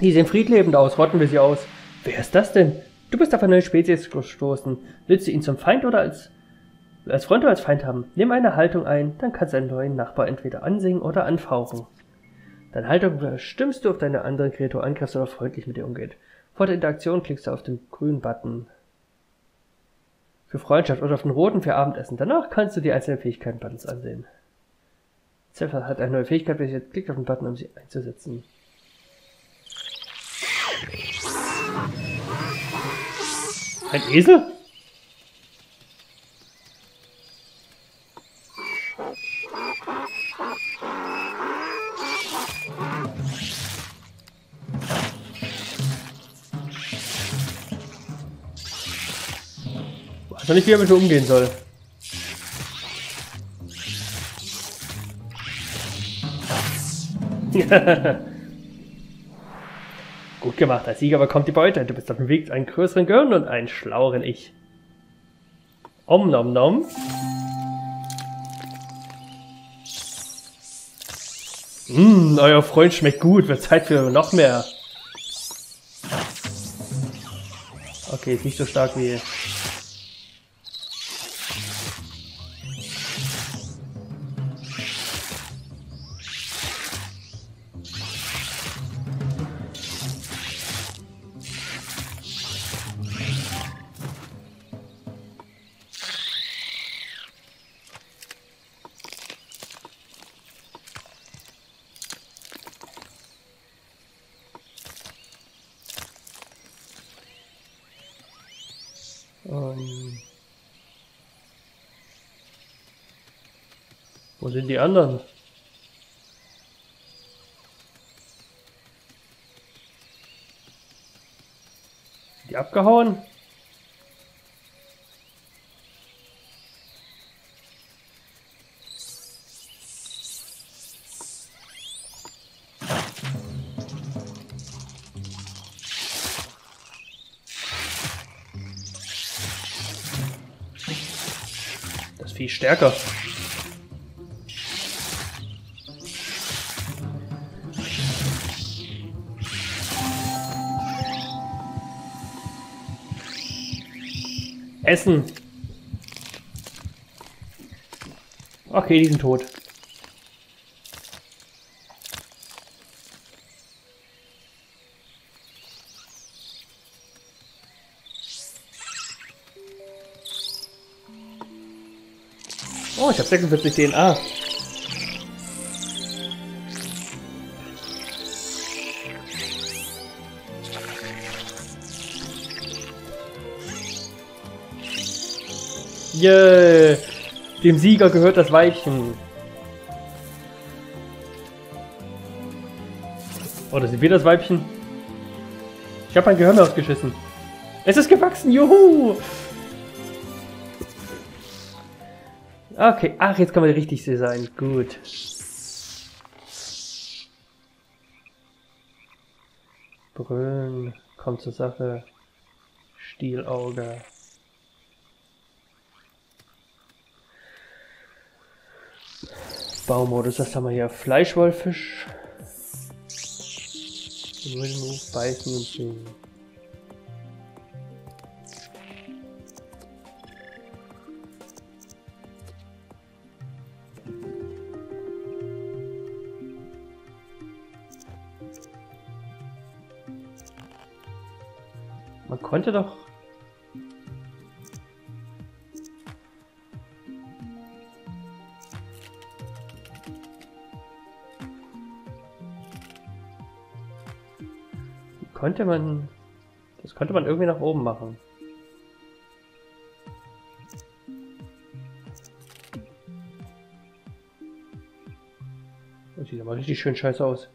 Die sehen friedlebend aus, rotten wir sie aus. Wer ist das denn? Du bist auf eine neue Spezies gestoßen. Willst du ihn zum Feind oder als, als Freund oder als Feind haben? Nimm eine Haltung ein, dann kannst du einen neuen Nachbar entweder ansingen oder anfauchen. Deine Haltung bestimmst du, ob deine andere Kreatur angreifst oder freundlich mit dir umgeht. Vor der Interaktion klickst du auf den grünen Button für Freundschaft oder auf den roten für Abendessen. Danach kannst du die einzelnen Fähigkeiten-Buttons ansehen. Zephyr hat eine neue Fähigkeit, welche klickt auf den Button, um sie einzusetzen. Ein Esel? Weiß noch nicht, wie er mit mir umgehen soll. Gut gemacht, als Sieger bekommt die Beute. Du bist auf dem Weg zu einem größeren Gehirn und einen schlaueren Ich. Om nom nom. Mmm, euer Freund schmeckt gut. Wird Zeit für noch mehr. Okay, ist nicht so stark wie anderen? Sind die abgehauen? Das Vieh stärker. Essen. Okay, die sind tot. Oh, ich habe 46 DNA. Yeah. Dem Sieger gehört das Weibchen. Oder sind wir das Weibchen? Ich habe ein Gehirn ausgeschissen. Es ist gewachsen, juhu! Okay, ach, jetzt kann man richtig sein. Gut. Brüllen, kommt zur Sache. Stielauge. Baumodus, das haben wir hier. Fleischwollfisch. Remove, beißen und singen. Man konnte doch... Konnte man... Das konnte man irgendwie nach oben machen. Das sieht aber richtig schön scheiße aus.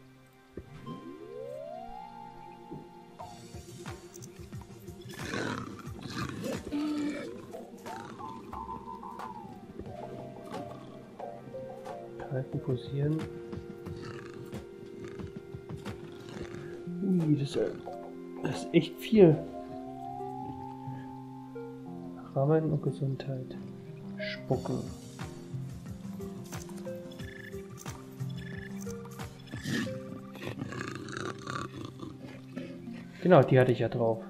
Rahmen und Gesundheit. Spucken. Genau, die hatte ich ja drauf.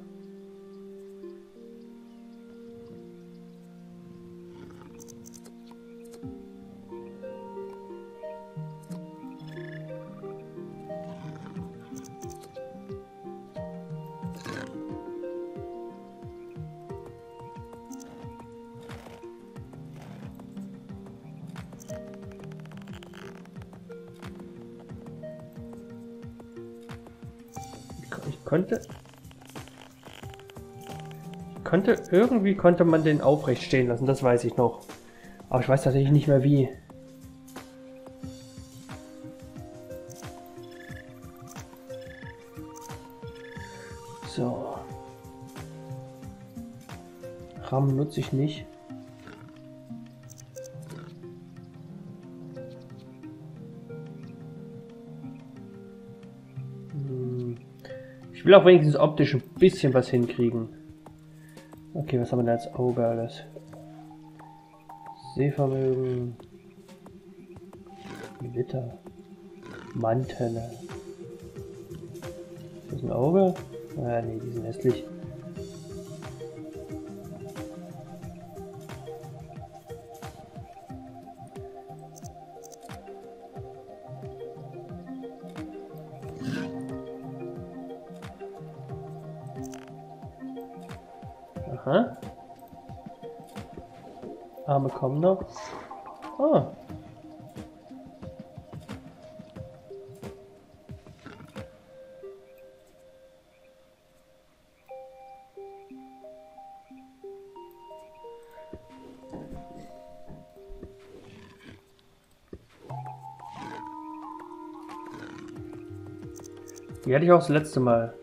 Irgendwie konnte man den aufrecht stehen lassen, das weiß ich noch. Aber ich weiß tatsächlich nicht mehr wie. So. RAM nutze ich nicht. Hm. Ich will auch wenigstens optisch ein bisschen was hinkriegen. Okay, was haben wir da als Auge alles? Sehvermögen. Gewitter. Mantelle. Ist das ein Auge? Ah, nee, die sind hässlich. Kommen noch. Ah. Die hatte ich auch das letzte Mal.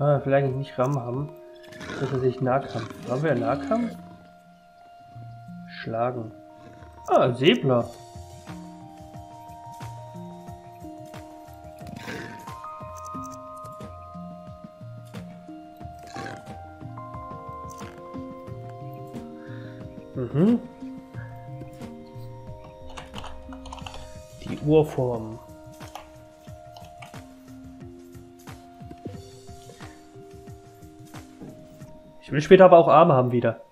Ah, vielleicht nicht RAM haben. Das ist sich Nahkampf. Haben wir Nahkampf? Schlagen. Ah, Säbler. Mhm. Die Urform. Ich will später aber auch Arme haben wieder.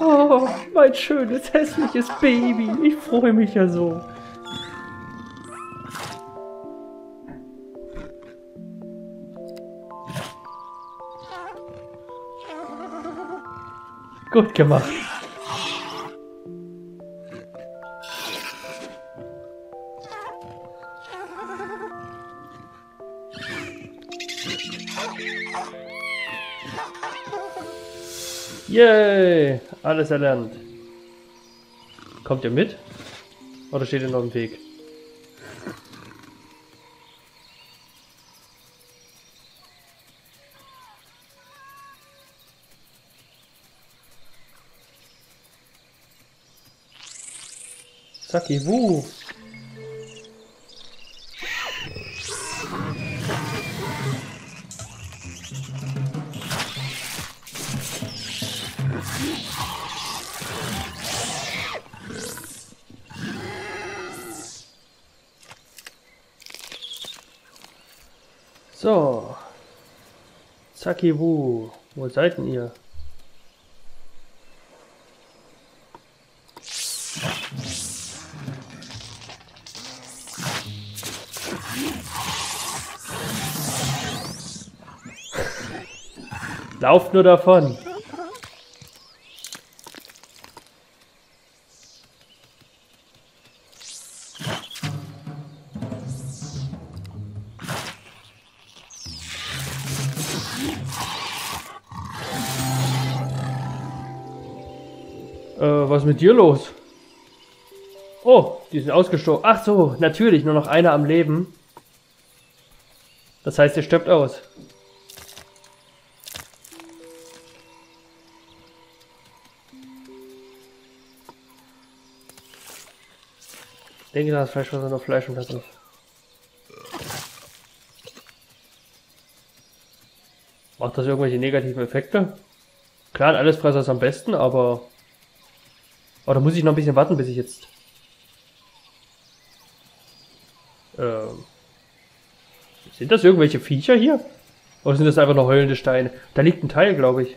Oh, mein schönes, hässliches Baby. Ich freue mich ja so. Gut gemacht. Yay! Alles erlernt. Kommt ihr mit? Oder steht ihr noch im Weg? Saki Wu. So. Saki Wu. Wo seid denn ihr? Lauft nur davon. Äh, was ist mit dir los? Oh, die sind ausgestorben. Ach so, natürlich, nur noch einer am Leben. Das heißt, ihr stirbt aus. Ich denke, da ist Fleischwasser noch Fleisch und Wasser. Macht das irgendwelche negativen Effekte? Klar, alles Allesfresser ist am besten, aber oder muss ich noch ein bisschen warten, bis ich jetzt... Ähm... Sind das irgendwelche Viecher hier? Oder sind das einfach nur heulende Steine? Da liegt ein Teil, glaube ich.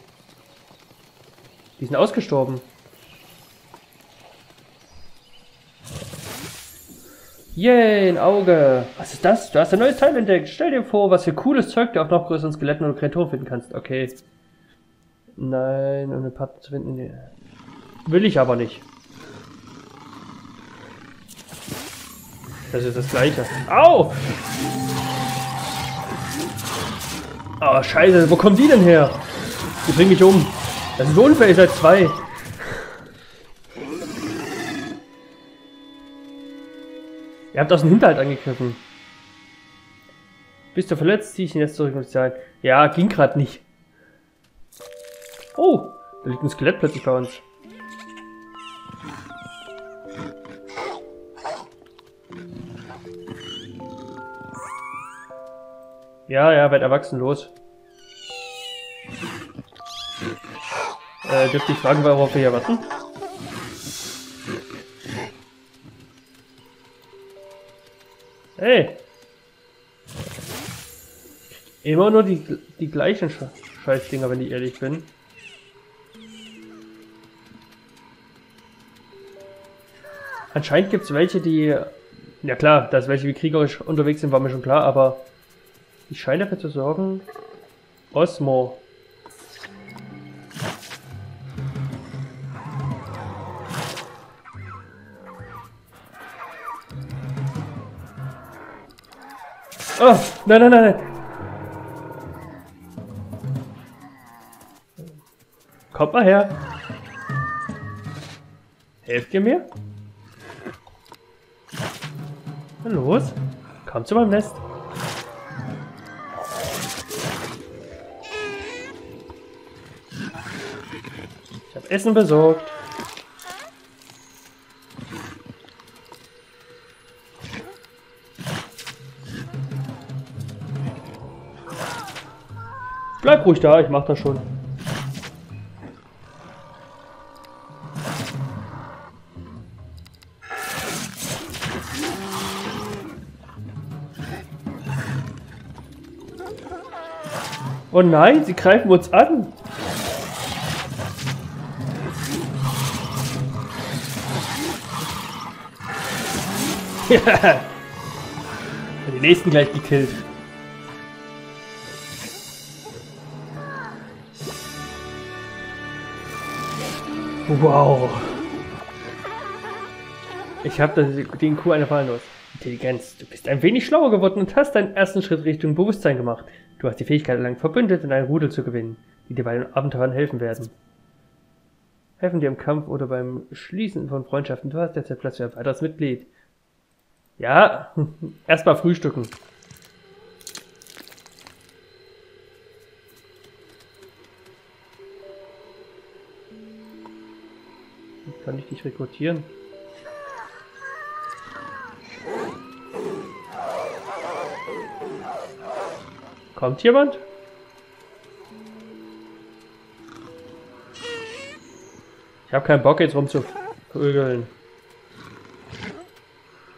Die sind ausgestorben. Yay, ein Auge. Was ist das? Du hast ein neues Teil entdeckt. Stell dir vor, was für cooles Zeug du auf noch größeren Skeletten oder Kreaturen finden kannst. Okay. Nein, um eine Partner zu finden. Will ich aber nicht. Das ist das gleiche. Au! Oh, scheiße, wo kommen die denn her? Die bringen mich um. Das ist unfair, ihr seid zwei. Ihr habt aus dem Hinterhalt angegriffen. Bist du verletzt? Zieh ich ihn jetzt zurück und sagen. Ja, ging gerade nicht. Oh, da liegt ein Skelett plötzlich bei uns. Ja, ja, werd erwachsen, los. Äh, dürfte ich fragen, worauf wir hier warten? Hey! Immer nur die, die gleichen Sch Scheißdinger, wenn ich ehrlich bin. Anscheinend gibt es welche, die... Ja klar, dass welche wie kriegerisch unterwegs sind, war mir schon klar, aber... Ich scheine dafür zu sorgen... Osmo. Oh, nein, nein, nein, nein. Kommt mal her. Helft ihr mir? Na los. Komm zu meinem Nest. Ich habe Essen besorgt. Bleib ruhig da, ich mach das schon. Oh nein, sie greifen uns an. Die nächsten gleich gekillt. Wow. Ich habe den Kuh eine Fallen los. Intelligenz, du bist ein wenig schlauer geworden und hast deinen ersten Schritt Richtung Bewusstsein gemacht. Du hast die Fähigkeit erlangt, Verbündete in ein Rudel zu gewinnen, die dir bei den Abenteuern helfen werden. Helfen dir im Kampf oder beim Schließen von Freundschaften. Du hast derzeit Platz für ein weiteres Mitglied. Ja, erstmal frühstücken. Kann ich dich rekrutieren? Kommt jemand? Ich habe keinen Bock jetzt rumzuprügeln.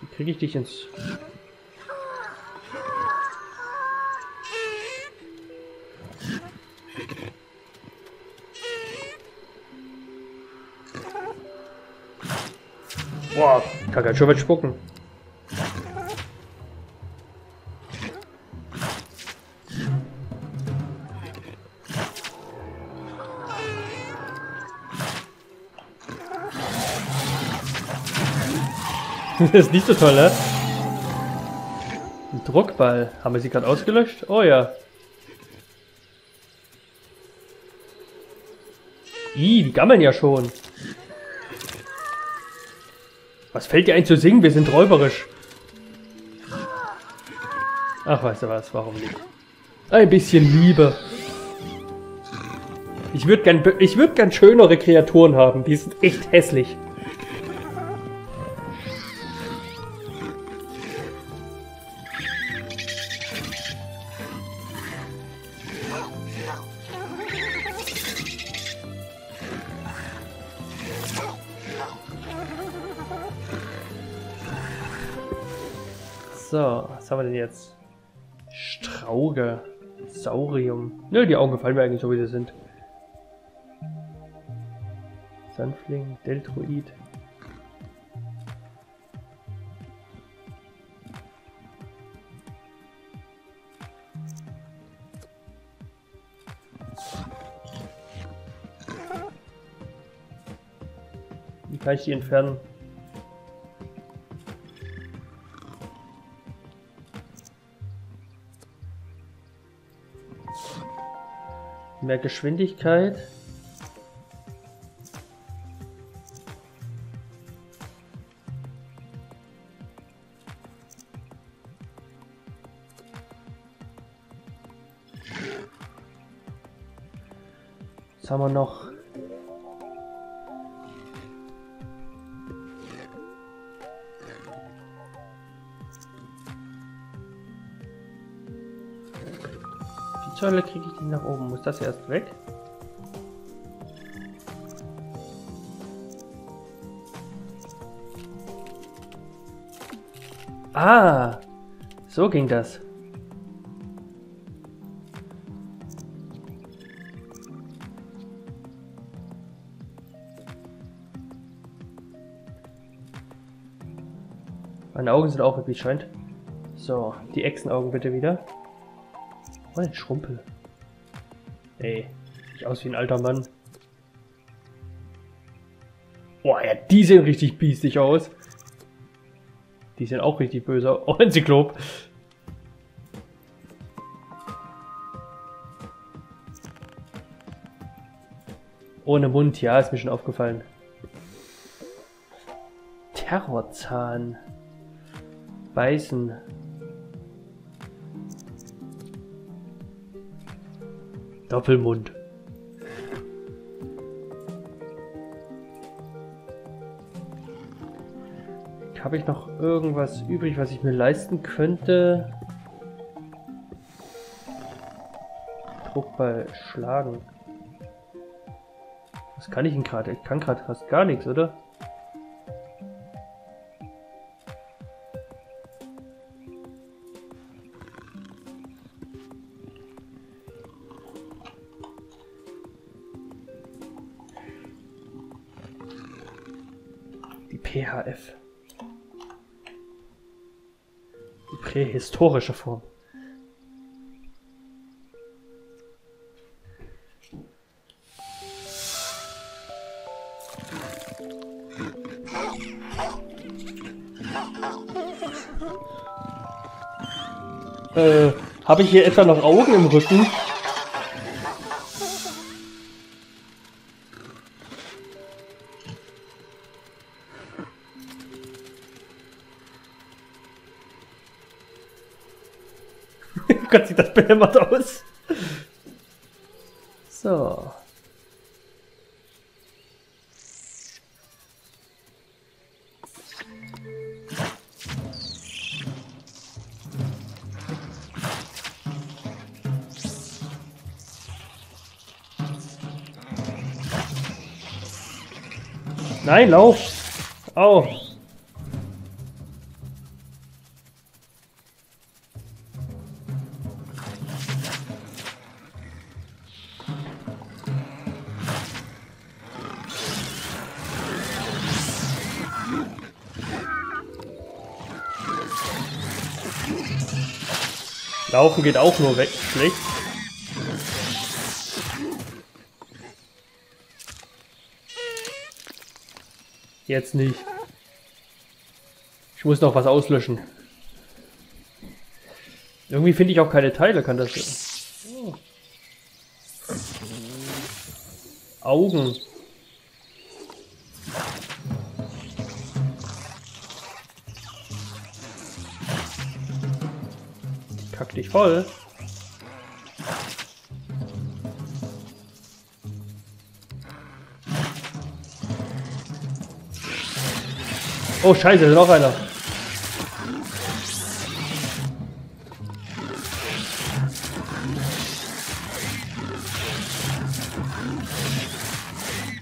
Wie kriege ich dich ins... Boah, kann ganz schön was spucken. das ist nicht so toll, ne? Ein Druckball. Haben wir sie gerade ausgelöscht? Oh ja. Ih, die gammeln ja schon. Was fällt dir ein zu singen? Wir sind räuberisch. Ach, weißt du was, warum nicht? Ein bisschen Liebe. Ich würde gern, würd gern schönere Kreaturen haben. Die sind echt hässlich. Jetzt? Strauge. Saurium. Nö, die Augen gefallen mir eigentlich so, wie sie sind. Sanfling, Deltroid. Wie kann ich die entfernen? Mehr Geschwindigkeit. Was haben wir noch? Zölle kriege ich nicht nach oben. Muss das erst weg? Ah, so ging das. Meine Augen sind auch es scheint. So, die Echsenaugen bitte wieder. Oh, ein Schrumpel. Ey, sieht aus wie ein alter Mann. Boah, ja, die sehen richtig biestig aus. Die sehen auch richtig böse. Oh, ein Zyklop. Ohne Mund, ja, ist mir schon aufgefallen. Terrorzahn. Beißen. Doppelmund. Habe ich noch irgendwas übrig, was ich mir leisten könnte? Druckball schlagen. Was kann ich denn gerade? Ich kann gerade fast gar nichts, oder? Die prähistorische Form. Äh, habe ich hier etwa noch Augen im Rücken? Gott, sieht das behämmert aus. So. Nein, lauf! Au! Laufen geht auch nur weg, schlecht. Jetzt nicht. Ich muss noch was auslöschen. Irgendwie finde ich auch keine Teile, kann das? Oh. Augen. Kack dich voll. Oh scheiße, da ist noch einer.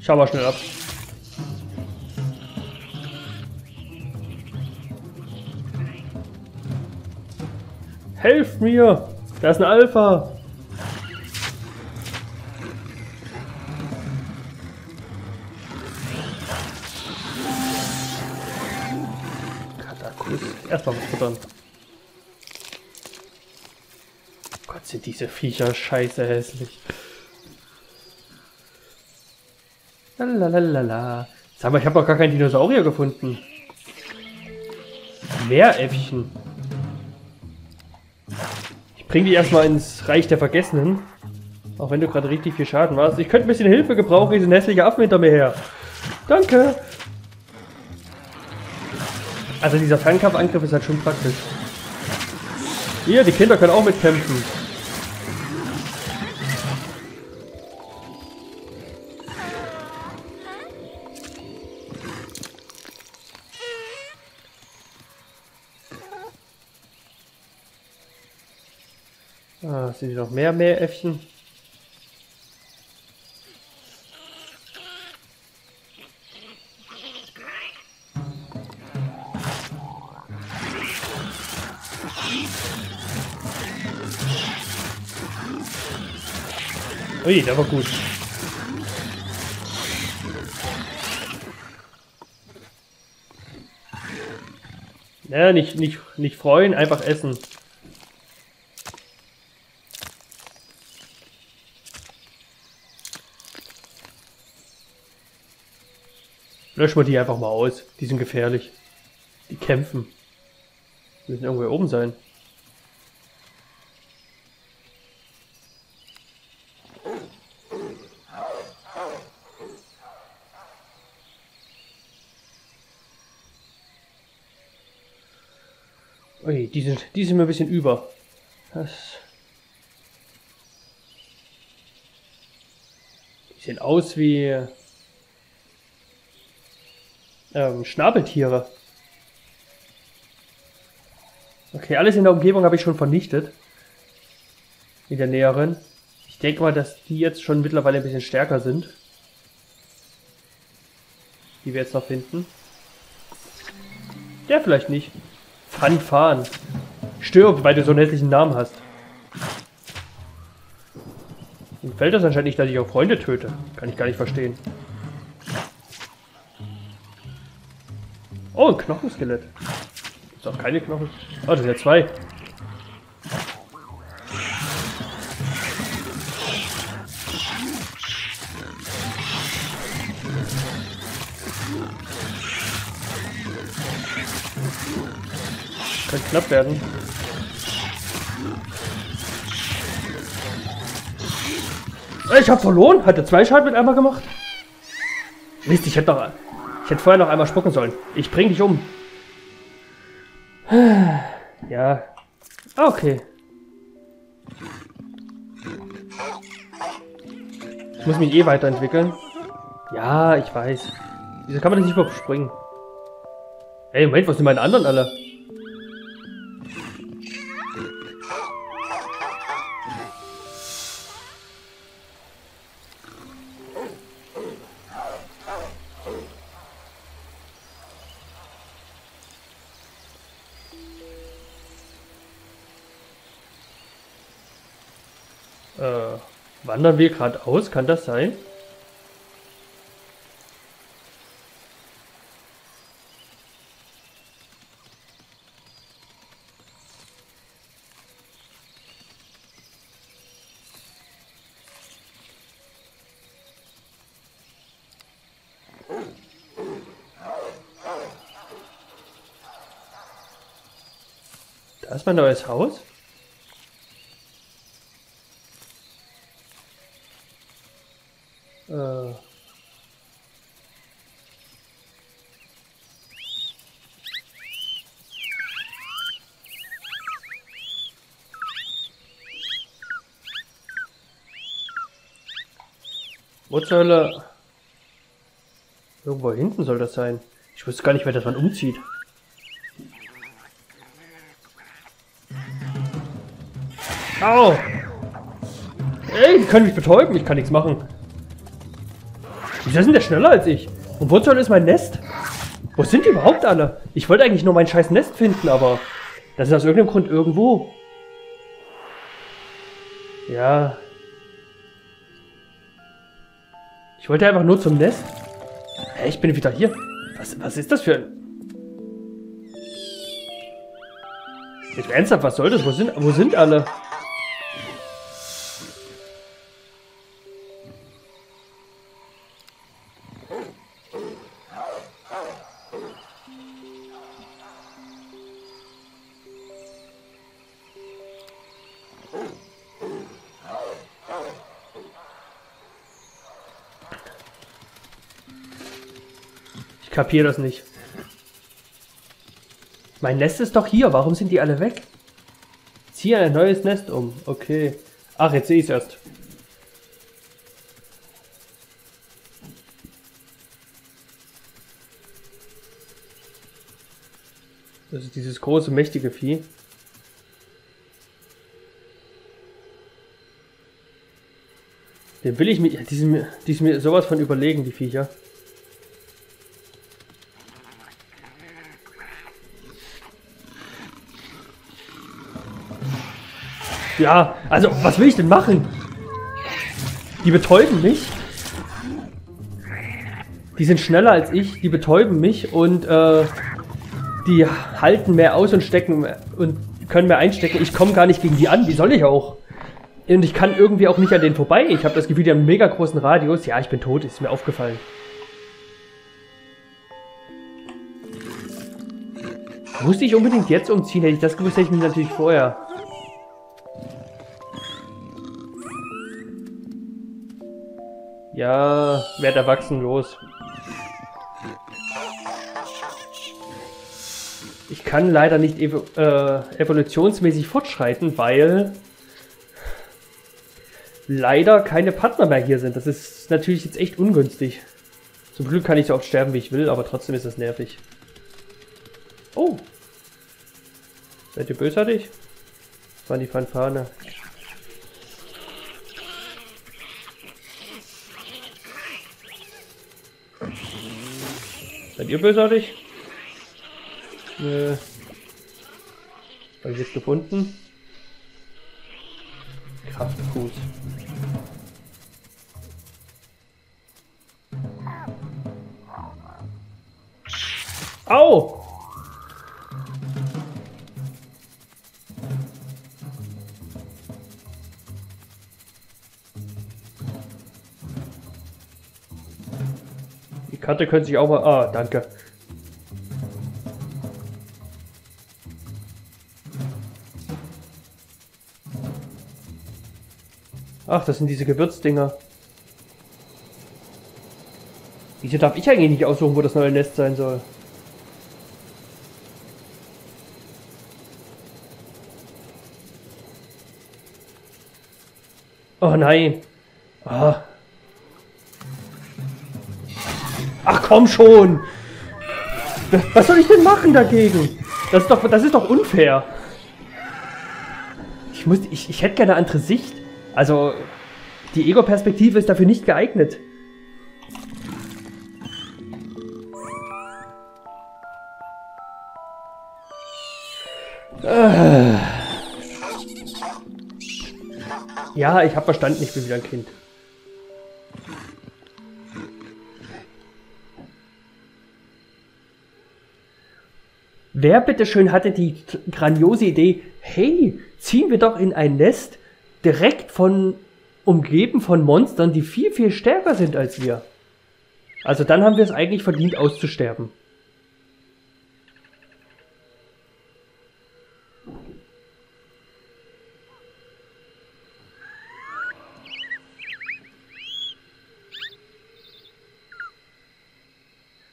Schau mal schnell ab. Helft mir! Da ist ein Alpha! Katakus. Erstmal was futtern. Gott, sind diese Viecher scheiße hässlich. Lalalala. Sag mal, ich habe noch gar keinen Dinosaurier gefunden. Meeräffchen. Bring die erstmal ins Reich der Vergessenen. Auch wenn du gerade richtig viel Schaden warst. Ich könnte ein bisschen Hilfe gebrauchen, diese hässliche Affen hinter mir her. Danke. Also dieser Fernkampfangriff ist halt schon praktisch. Hier, die Kinder können auch mitkämpfen. Sind noch mehr Meeräffchen? Ui, der war gut. Ja, nicht, nicht, nicht freuen, einfach essen. Löschen wir die einfach mal aus. Die sind gefährlich. Die kämpfen. Die müssen irgendwo oben sein. Ui, die sind, die sind mir ein bisschen über. Das die sehen aus wie ähm, Schnabeltiere. Okay, alles in der Umgebung habe ich schon vernichtet. In der näheren. Ich denke mal, dass die jetzt schon mittlerweile ein bisschen stärker sind. Die wir jetzt noch finden. Der vielleicht nicht. Fanfan. Stirb, weil du so einen hässlichen Namen hast. Ihm fällt das anscheinend nicht, dass ich auch Freunde töte. Kann ich gar nicht verstehen. Oh, ein Knochenskelett. Ist auch keine Knochen. Oh, das sind ja zwei. Kann knapp werden. Ich hab verloren. Hatte zwei Schaden mit einmal gemacht. Mist, ich hätte noch... Ich hätte vorher noch einmal spucken sollen. Ich bring dich um. Ja. Okay. Ich muss mich eh weiterentwickeln. Ja, ich weiß. Wieso kann man das nicht überspringen? Ey, Moment, was sind meine anderen alle? Wandern wir geradeaus? Kann das sein? Da ist mein neues Haus. Hölle? Irgendwo hinten soll das sein. Ich wusste gar nicht, wer das man umzieht. Au! Ey, die können mich betäuben, ich kann nichts machen. Wieso sind der schneller als ich? Und wo ist mein Nest? Wo sind die überhaupt alle? Ich wollte eigentlich nur mein scheiß Nest finden, aber das ist aus irgendeinem Grund irgendwo. Ja. Ich wollte einfach nur zum Nest. Hä, ich bin wieder hier. Was, was ist das für ein... Jetzt ernsthaft, was soll das? Wo sind, wo sind alle? Kapiere das nicht. Mein Nest ist doch hier. Warum sind die alle weg? Ziehe ein neues Nest um. Okay. Ach, jetzt sehe ich es erst. Das ist dieses große, mächtige Vieh. Den will ich mir, die sind mir, die sind mir sowas von überlegen, die Viecher. Ja, also was will ich denn machen? Die betäuben mich. Die sind schneller als ich, die betäuben mich und äh, die halten mehr aus und stecken und können mehr einstecken. Ich komme gar nicht gegen die an, wie soll ich auch? Und ich kann irgendwie auch nicht an denen vorbei. Ich habe das Gefühl, die haben einen mega großen Radius. Ja, ich bin tot, ist mir aufgefallen. Musste ich unbedingt jetzt umziehen? Hätte ich das gewusst, hätte ich mich natürlich vorher. Ja, werd erwachsen, los. Ich kann leider nicht ev äh, evolutionsmäßig fortschreiten, weil leider keine Partner mehr hier sind. Das ist natürlich jetzt echt ungünstig. Zum Glück kann ich so oft sterben, wie ich will, aber trotzdem ist das nervig. Oh. Seid ihr bösartig? Das war die Fanfane. Seid ihr bösartig? Nö. Habe ich jetzt gefunden? Kraftfuß. Au! Karte könnte sich auch mal... Ah, danke. Ach, das sind diese Gewürzdinger. Wieso darf ich eigentlich nicht aussuchen, wo das neue Nest sein soll? Oh nein. Ah. Komm schon. Was soll ich denn machen dagegen? Das ist doch, das ist doch unfair. Ich, muss, ich, ich hätte gerne eine andere Sicht. Also, die Ego-Perspektive ist dafür nicht geeignet. Ja, ich habe verstanden, ich bin wieder ein Kind. Wer bitteschön hatte die grandiose Idee, hey, ziehen wir doch in ein Nest direkt von umgeben von Monstern, die viel, viel stärker sind als wir. Also dann haben wir es eigentlich verdient auszusterben.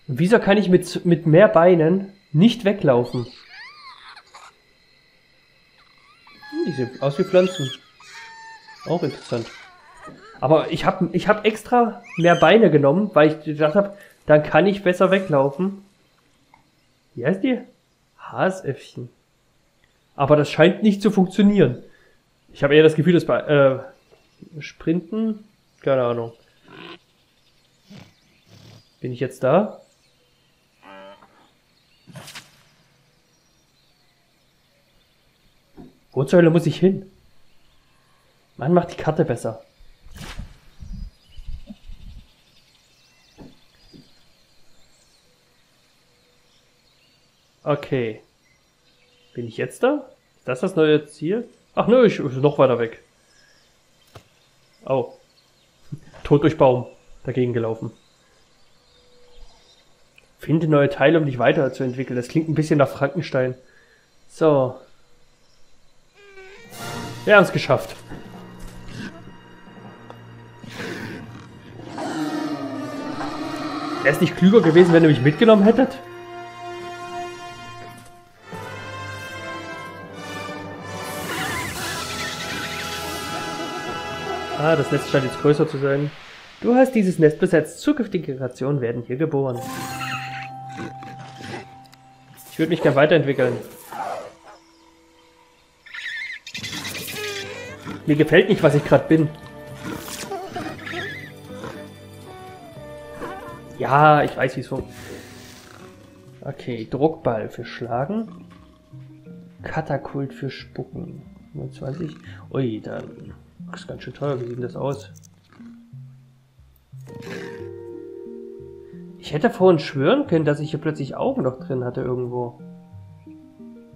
Wieso kann ich mit, mit mehr Beinen nicht weglaufen? Hm, die sehen aus wie Pflanzen. Auch interessant. Aber ich habe ich hab extra mehr Beine genommen, weil ich gedacht habe, dann kann ich besser weglaufen. Wie heißt die? Hasäffchen. Aber das scheint nicht zu funktionieren. Ich habe eher das Gefühl, dass bei äh, Sprinten, keine Ahnung. Bin ich jetzt da? Wo zur Hölle muss ich hin? Mann, macht die Karte besser. Okay. Bin ich jetzt da? Ist das das neue Ziel? Ach nö, ich ist noch weiter weg. Oh. Tod durch Baum. Dagegen gelaufen. Finde neue Teile, um dich weiterzuentwickeln. Das klingt ein bisschen nach Frankenstein. So. Wir haben es geschafft. Wäre es nicht klüger gewesen, wenn ihr mich mitgenommen hättet? Ah, das Nest scheint jetzt größer zu sein. Du hast dieses Nest besetzt. Zukünftige Generationen werden hier geboren. Ich würde mich gern weiterentwickeln. Mir gefällt nicht, was ich gerade bin. Ja, ich weiß, wie es funktioniert. Okay, Druckball für Schlagen. Katakult für Spucken. 25. Ui, dann ist ganz schön teuer. Wie sieht das aus? Ich hätte vorhin schwören können, dass ich hier plötzlich Augen noch drin hatte irgendwo.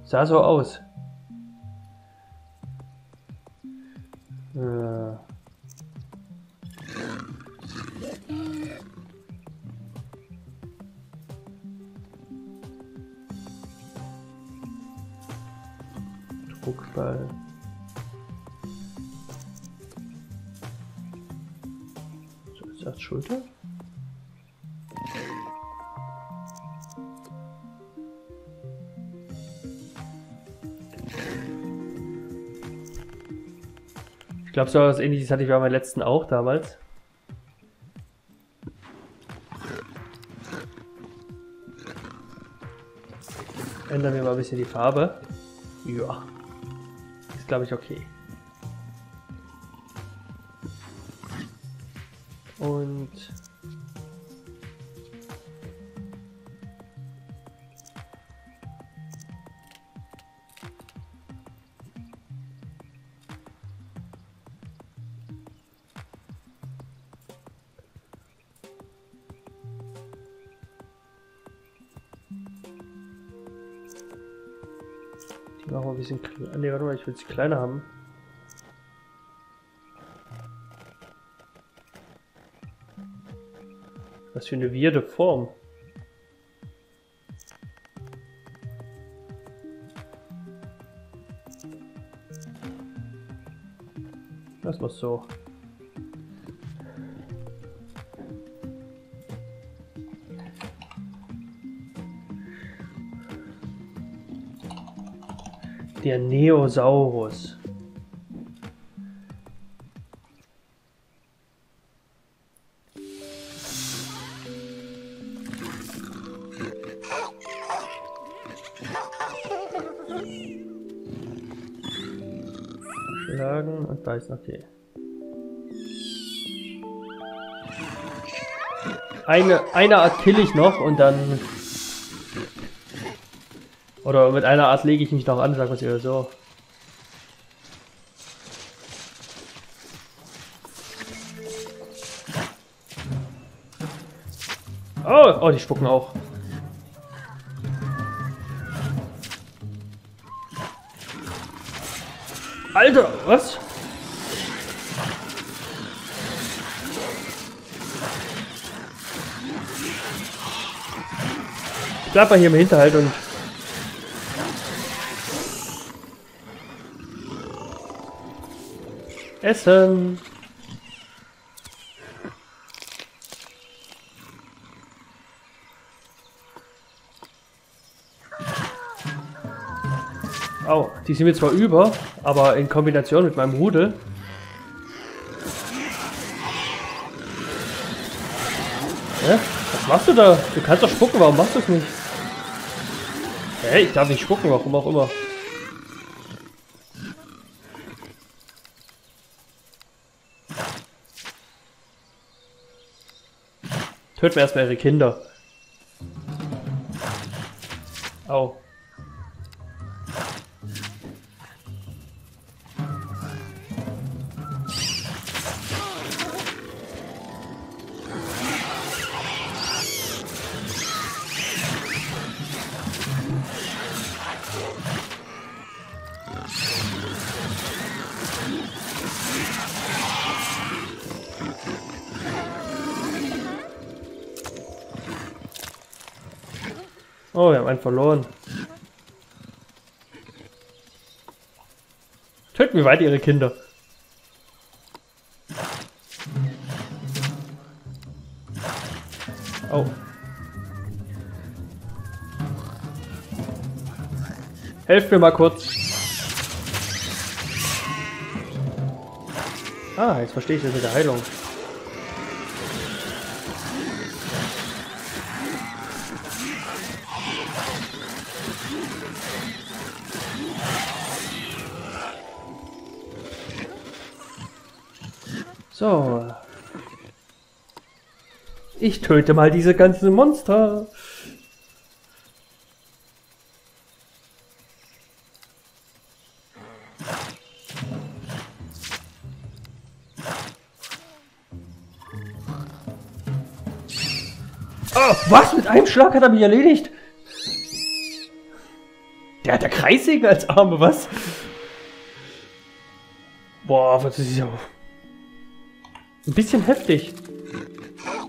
Sah so aus. Äh. Druckball. So, ist das Schulter? Glaube, so was ähnliches hatte ich bei meinem letzten auch damals. Ändern wir mal ein bisschen die Farbe. Ja. Ist, glaube ich, okay. Und... ich will sie kleiner haben. Was für eine weirde Form. Lass mal so. Der Neosaurus. Schlagen und beißen, okay. Eine Art kill ich noch und dann oder mit einer Art lege ich mich noch an, sagen wir es eher so. Oh, oh, die spucken auch. Alter, was? Ich bleib mal hier im Hinterhalt und Essen. Oh, die sind mir zwar über, aber in Kombination mit meinem Rudel. Hä? Was machst du da? Du kannst doch spucken, warum machst du es nicht? Hä? Hey, ich darf nicht spucken, warum auch immer. Töten wir erstmal ihre Kinder. Au. Oh, wir haben einen verloren. Töten wir weiter ihre Kinder. Oh. Helft mir mal kurz. Ah, jetzt verstehe ich das mit der Heilung. Ich töte mal diese ganzen Monster. Oh, was? Mit einem Schlag hat er mich erledigt? Der hat der Kreissäge als Arme, was? Boah, was ist ja... Ein bisschen heftig.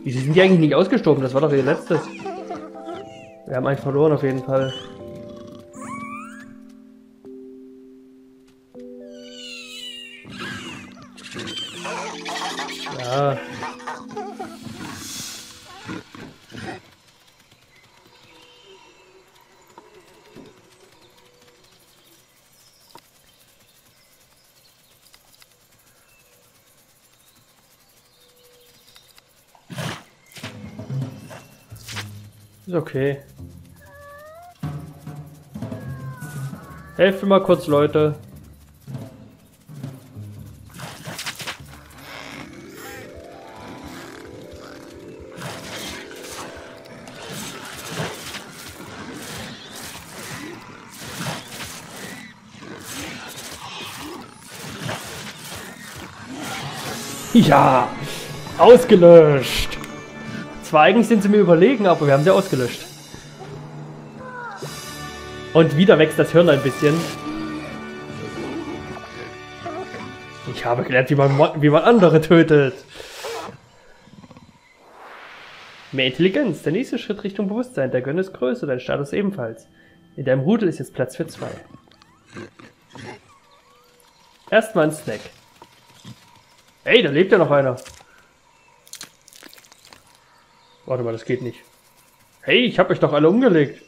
Wieso sind die eigentlich nicht ausgestorben? Das war doch ihr letztes. Wir haben einen verloren auf jeden Fall. Ja. Ist okay. Helft mal kurz, Leute. Ja, ausgelöscht. Zwar eigentlich sind sie mir überlegen, aber wir haben sie ausgelöscht. Und wieder wächst das Hirn ein bisschen. Ich habe gelernt, wie man, wie man andere tötet. Mehr Intelligenz. Der nächste Schritt Richtung Bewusstsein. Der Gönn ist größer, dein Status ebenfalls. In deinem Rudel ist jetzt Platz für zwei. Erstmal ein Snack. Ey, da lebt ja noch einer. Warte mal, das geht nicht. Hey, ich habe euch doch alle umgelegt.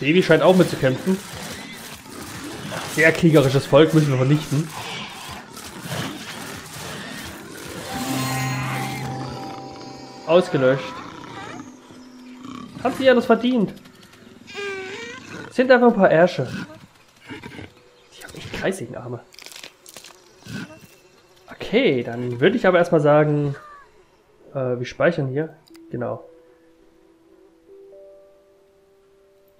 Baby scheint auch mitzukämpfen. Sehr kriegerisches Volk müssen wir vernichten. Ausgelöscht. Hat sich alles verdient. Sind einfach ein paar Ärsche. Die haben echt kreisigen Arme. Okay, dann würde ich aber erstmal sagen, äh, wir speichern hier. Genau.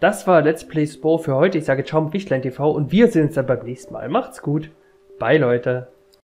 Das war Let's Play Spore für heute. Ich sage ciao, Wichtlein TV und wir sehen uns dann beim nächsten Mal. Macht's gut. Bye, Leute.